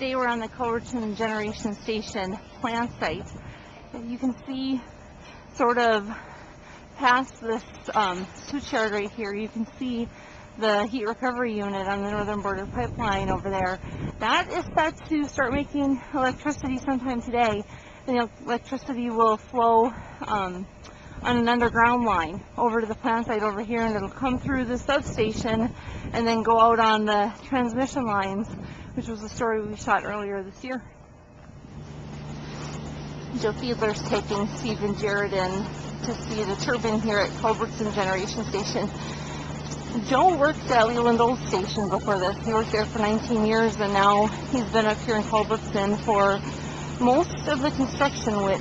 Today we're on the Culbertson Generation Station plant site. You can see sort of past this um, switch yard right here, you can see the heat recovery unit on the Northern Border Pipeline over there. That is set to start making electricity sometime today. The electricity will flow um, on an underground line over to the plant site over here and it'll come through the substation and then go out on the transmission lines, which was a story we shot earlier this year. Joe Fiedler's taking Steve and Jared in to see the turbine here at Culbertson Generation Station. Joe worked at Leland Olds Station before this. He worked there for 19 years and now he's been up here in Culbertson for most of the construction, which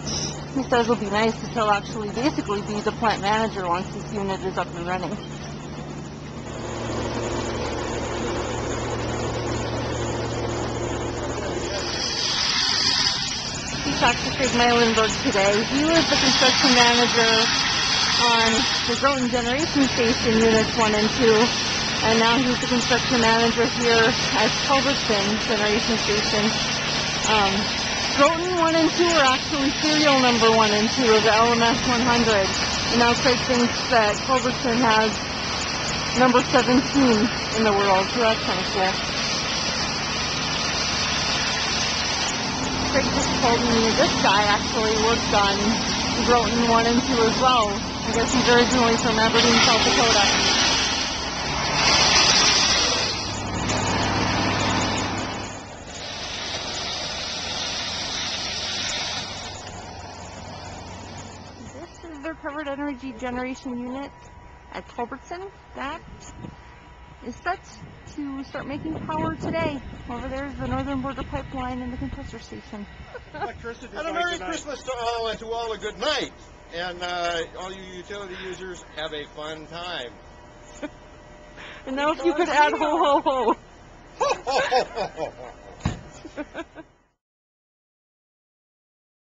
he says will be nice because he'll actually basically be the plant manager once this unit is up and running. Talked to Craig Meilenberg today. He was the construction manager on the Groton Generation Station Units 1 and 2, and now he's the construction manager here at Culbertson Generation Station. Um, Groton 1 and 2 are actually serial number 1 and 2 of the LMS 100. And now Craig thinks that Culbertson has number 17 in the world, so that's kind of cool. Craig just told me this guy actually worked on Groton 1 and 2 as well. I guess he's originally from Aberdeen, South Dakota. This is their covered energy generation unit at Culbertson. That is set to start making power today. Over there is the Northern Border Pipeline and the compressor station. Electricity. And a Merry Christmas to all and to all a good night. And uh, all you utility users, have a fun time. And now if you could add ho ho ho. Ho, ho, ho, ho, ho.